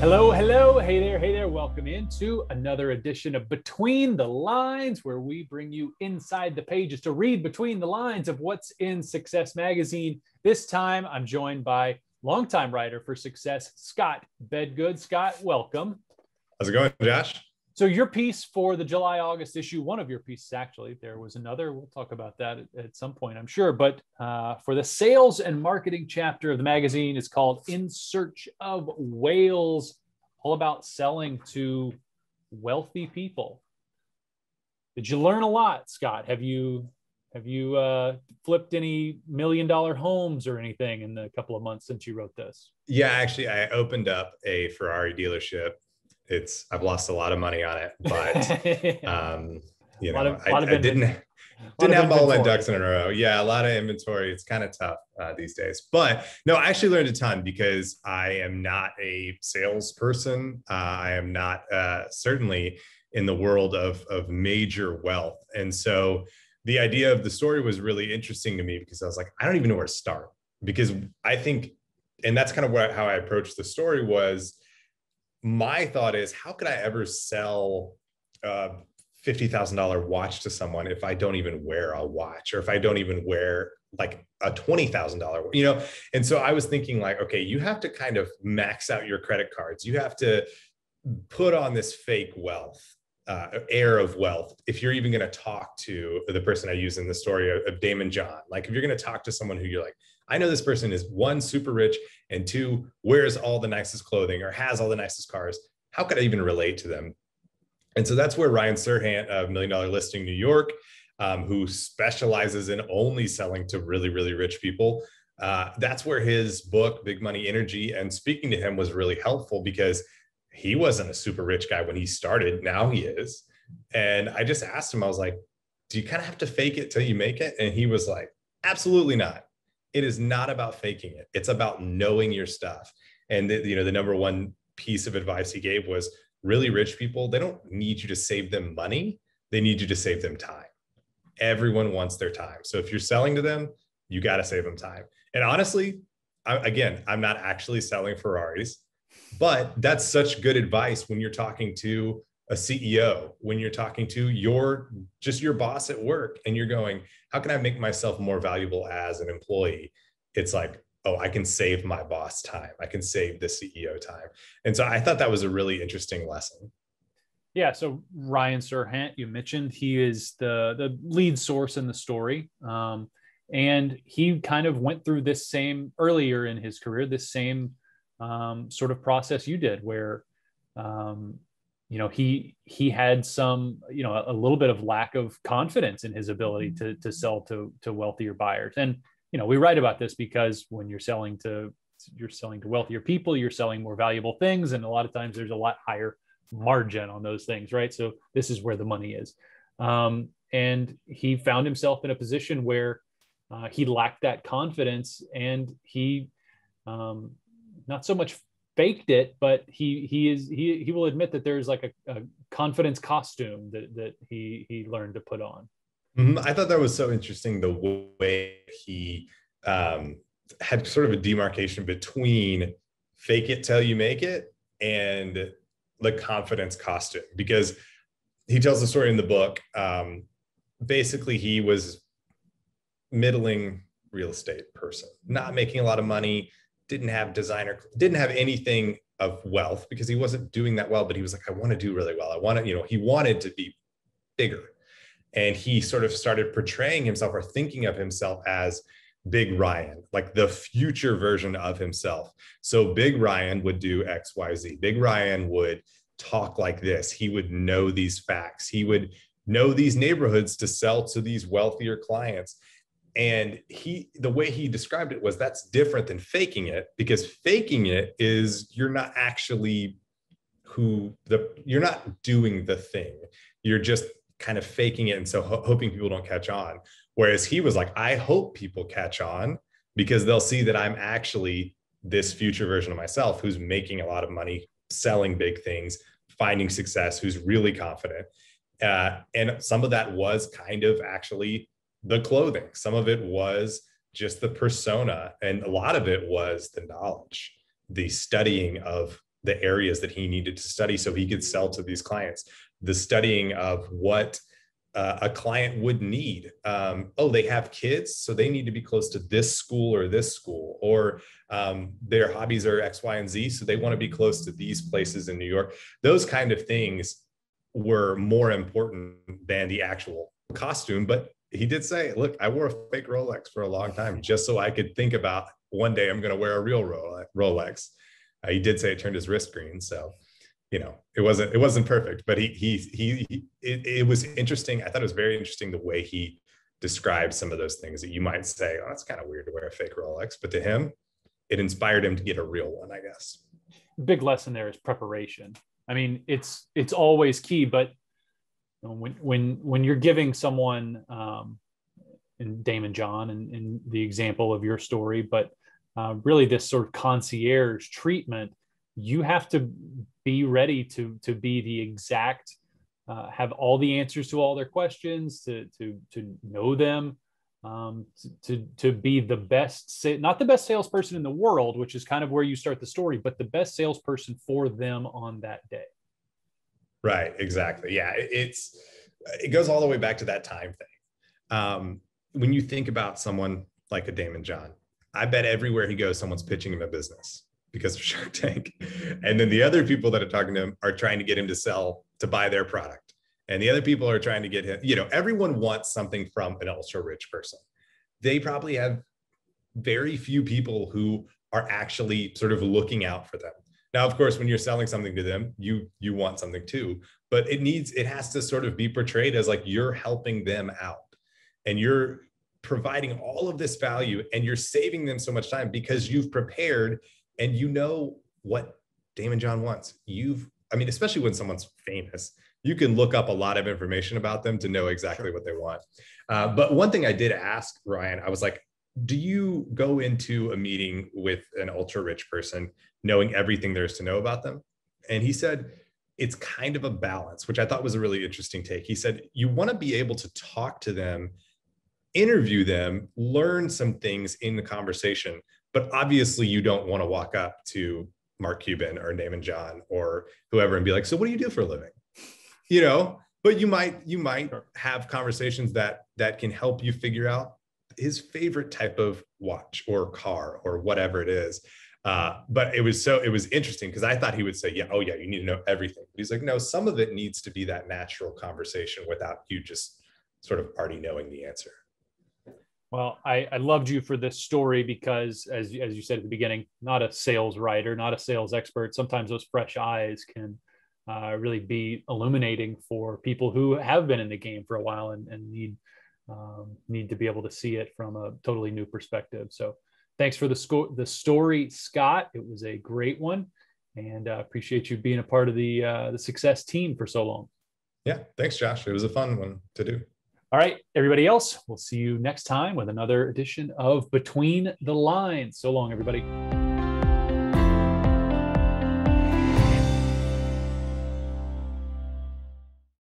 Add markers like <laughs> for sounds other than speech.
Hello, hello, hey there, hey there. Welcome into another edition of Between the Lines, where we bring you inside the pages to read between the lines of what's in Success Magazine. This time, I'm joined by longtime writer for Success, Scott Bedgood. Scott, welcome. How's it going, Josh? So, your piece for the July August issue, one of your pieces actually, there was another. We'll talk about that at, at some point, I'm sure. But uh, for the sales and marketing chapter of the magazine, it's called In Search of Whales, all about selling to wealthy people. Did you learn a lot, Scott? Have you have you uh, flipped any million dollar homes or anything in the couple of months since you wrote this? Yeah, actually, I opened up a Ferrari dealership it's I've lost a lot of money on it, but <laughs> um, you know, of, I, I didn't didn't have all my ducks in a row. Yeah, a lot of inventory. It's kind of tough uh, these days. But no, I actually learned a ton because I am not a salesperson. Uh, I am not uh, certainly in the world of of major wealth, and so the idea of the story was really interesting to me because I was like, I don't even know where to start because I think, and that's kind of what how I approached the story was my thought is how could I ever sell a $50,000 watch to someone if I don't even wear a watch or if I don't even wear like a $20,000, you know? And so I was thinking like, okay, you have to kind of max out your credit cards. You have to put on this fake wealth. Uh, air of wealth if you're even going to talk to the person i use in the story of, of daymond john like if you're going to talk to someone who you're like I know this person is one, super rich, and two, wears all the nicest clothing or has all the nicest cars. How could I even relate to them? And so that's where Ryan Serhant of Million Dollar Listing New York, um, who specializes in only selling to really, really rich people, uh, that's where his book, Big Money Energy, and speaking to him was really helpful because he wasn't a super rich guy when he started. Now he is. And I just asked him, I was like, do you kind of have to fake it till you make it? And he was like, absolutely not it is not about faking it. It's about knowing your stuff. And the, you know, the number one piece of advice he gave was really rich people, they don't need you to save them money. They need you to save them time. Everyone wants their time. So if you're selling to them, you got to save them time. And honestly, I, again, I'm not actually selling Ferraris, but that's such good advice when you're talking to a CEO, when you're talking to your just your boss at work and you're going, how can I make myself more valuable as an employee? It's like, oh, I can save my boss time. I can save the CEO time. And so I thought that was a really interesting lesson. Yeah. So Ryan Serhant, you mentioned he is the the lead source in the story. Um, and he kind of went through this same earlier in his career, this same um, sort of process you did, where um, you know he he had some you know a, little bit of lack of confidence in his ability mm-hmm. to to sell to to wealthier buyers and you know we write about this because when you're selling to you're selling to wealthier people you're selling more valuable things and a lot of times there's a lot higher margin on those things right so this is where the money is um, and he found himself in a position where uh, he lacked that confidence and he um, not so much faked it, but he he is he he will admit that there's like a, a confidence costume that that he he learned to put on. Mm-hmm. I thought that was so interesting the way he um, had sort of a demarcation between fake it till you make it and the confidence costume because he tells the story in the book. Um, basically, he was middling real estate person, not making a lot of money, didn't have designer, didn't have anything of wealth because he wasn't doing that well, but he was like, I want to do really well. I want to, you know, he wanted to be bigger. And he sort of started portraying himself or thinking of himself as Big Ryan, like the future version of himself. So Big Ryan would do XYZ. Big Ryan would talk like this. He would know these facts. He would know these neighborhoods to sell to these wealthier clients and he the way he described it was that's different than faking it because faking it is you're not actually who the you're not doing the thing you're just kind of faking it and so ho- hoping people don't catch on. Whereas he was like i hope people catch on because they'll see that i'm actually this future version of myself who's making a lot of money selling big things finding success who's really confident. Uh, and some of that was kind of actually the clothing. Some of it was just the persona, and a lot of it was the knowledge, the studying of the areas that he needed to study so he could sell to these clients the studying of what uh, a client would need. Um, oh, they have kids, so they need to be close to this school or this school, or um, their hobbies are X, Y, and Z, so they want to be close to these places in New York. Those kind of things were more important than the actual costume. But he did say, "Look, I wore a fake Rolex for a long time just so I could think about one day I'm going to wear a real Rolex." Uh, he did say it turned his wrist green, so you know it wasn't it wasn't perfect but he he he, he it, it, was interesting. I thought it was very interesting the way he described some of those things that you might say oh that's kind of weird to wear a fake rolex but to him it inspired him to get a real one i guess. Big lesson there is preparation. I mean it's it's always key but when when when you're giving someone um and Daymond John and in the example of your story but uh, really this sort of concierge treatment you have to be ready to to be the exact uh, have all the answers to all their questions to to to know them um, to to be the best not the best salesperson in the world which is kind of where you start the story but the best salesperson for them on that day. Right exactly. Yeah it's it goes all the way back to that time thing. Um, when you think about someone like a Daymond John I bet everywhere he goes someone's pitching him a business because of <laughs> Shark Tank. And then the other people that are talking to him are trying to get him to sell, to buy their product. And the other people are trying to get him, you know, everyone wants something from an ultra rich person. They probably have very few people who are actually sort of looking out for them. Now, of course, when you're selling something to them, you you want something too, but it needs it has to sort of be portrayed as like you're helping them out and you're providing all of this value and you're saving them so much time because you've prepared and you know what Daymond John wants. You've, I mean, especially when someone's famous, you can look up a lot of information about them to know exactly sure. what they want. Uh, but one thing I did ask Ryan, I was like, do you go into a meeting with an ultra rich person knowing everything there is to know about them? And he said, it's kind of a balance, which I thought was a really interesting take. He said, you want to be able to talk to them, interview them, learn some things in the conversation, but obviously, you don't want to walk up to Mark Cuban or Daymond John or whoever and be like, "So, what do you do for a living?" You know. But you might you might have conversations that that can help you figure out his favorite type of watch or car or whatever it is. Uh, but it was so it was interesting because I thought he would say, "Yeah, oh yeah, you need to know everything." But he's like, "No, some of it needs to be that natural conversation without you just sort of already knowing the answer." Well, I, I loved you for this story because, as, as you said at the beginning, not a sales writer, not a sales expert. Sometimes those fresh eyes can uh, really be illuminating for people who have been in the game for a while and, and need um, need to be able to see it from a totally new perspective. So, thanks for the sco- the story, Scott. It was a great one, and uh, appreciate you being a part of the uh, the success team for so long. Yeah, thanks, Josh. It was a fun one to do. All right, everybody else, we'll see you next time with another edition of Between the Lines. So long, everybody.